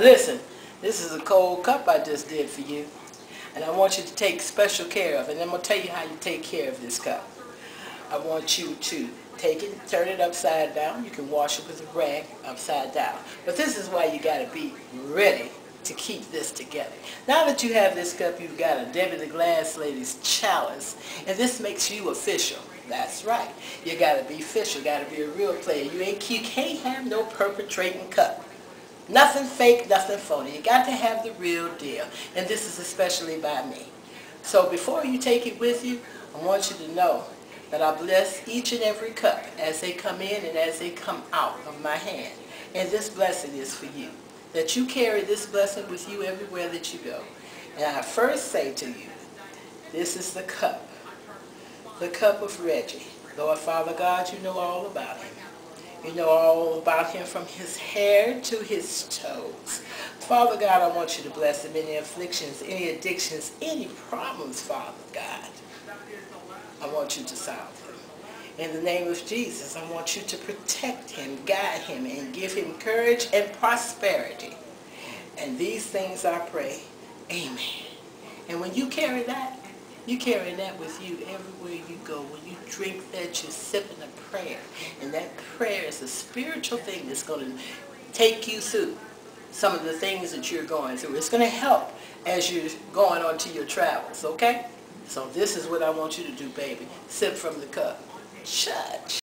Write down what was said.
Listen, this is a cold cup I just did for you. And I want you to take special care of it. And I'm going to tell you how you take care of this cup. I want you to take it, turn it upside down. You can wash it with a rag upside down. But this is why you got to be ready to keep this together. Now that you have this cup, you've got a Debbie the Glass Lady's chalice. And this makes you official. That's right. You got to be official. got to be a real player. You, ain't, you can't have no perpetrating cup. Nothing fake, nothing phony. You got to have the real deal. And this is especially by me. So before you take it with you, I want you to know that I bless each and every cup as they come in and as they come out of my hand. And this blessing is for you. That you carry this blessing with you everywhere that you go. And I first say to you, this is the cup. The cup of Reggie. Lord Father God, you know all about him. You know all about him from his hair to his toes. Father God, I want you to bless him. Any afflictions, any addictions, any problems, Father God. I want you to solve them. In the name of Jesus, I want you to protect him, guide him, and give him courage and prosperity. And these things I pray. Amen. And when you carry that, you carry that with you you go. When you drink that, you're sipping a prayer. And that prayer is a spiritual thing that's going to take you through some of the things that you're going through. It's going to help as you're going on to your travels, okay? So this is what I want you to do, baby. Sip from the cup. Church.